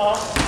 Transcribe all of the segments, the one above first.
好。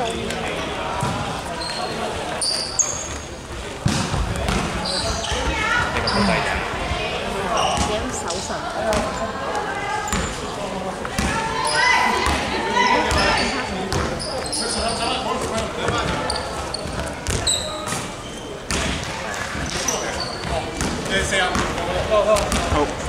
嗯好的好好。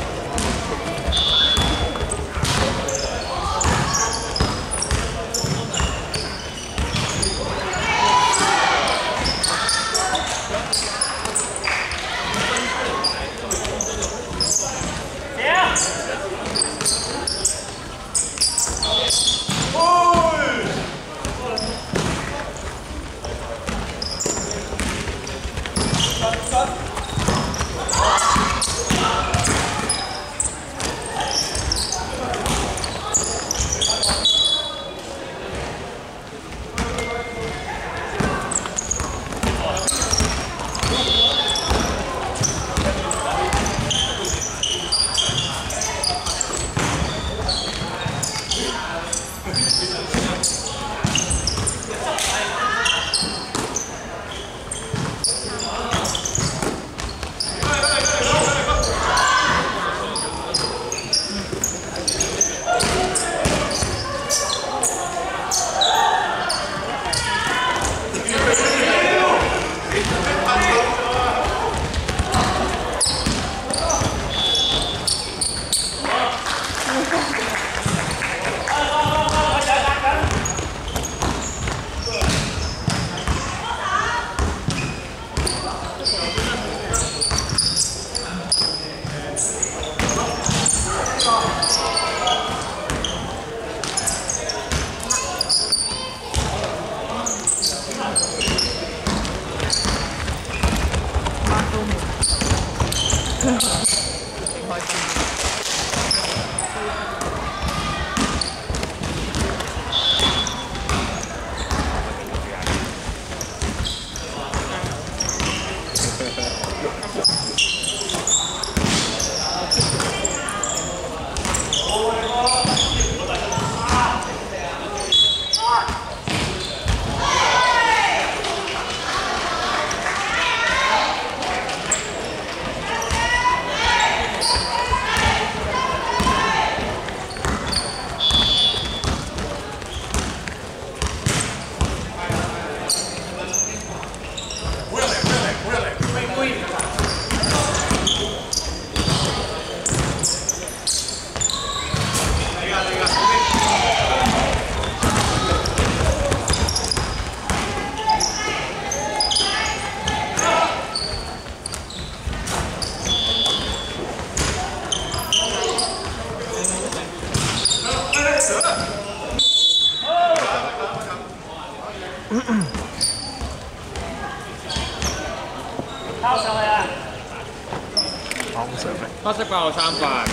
黑色八號三塊。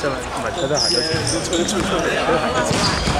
这唔係佢都行咗前，佢都行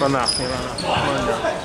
Mana. Mana.